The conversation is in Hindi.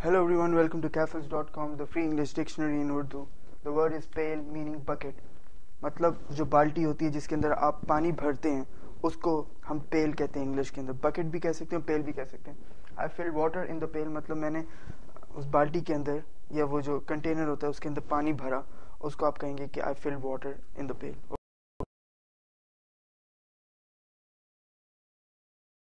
Hello everyone, welcome to cafes.com, the free English dictionary in Urdu. The word is pail meaning bucket. मतलब जो बाल्टी होती है जिसके अंदर आप पानी भरते हैं उसको हम पेल कहते हैं इंग्लिश के अंदर बकेट भी कह सकते हैं पेल भी कह सकते हैं I fill water in the pail मतलब मैंने उस बाल्टी के अंदर या वो जो कंटेनर होता है उसके अंदर पानी भरा उसको आप कहेंगे कि I fill water in the pail